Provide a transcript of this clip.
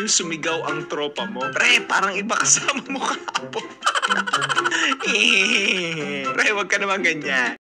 yung sumigaw ang tropa mo. Pre, parang iba kasama mo kahapon. Eh, pre, wag ka naman ganyan.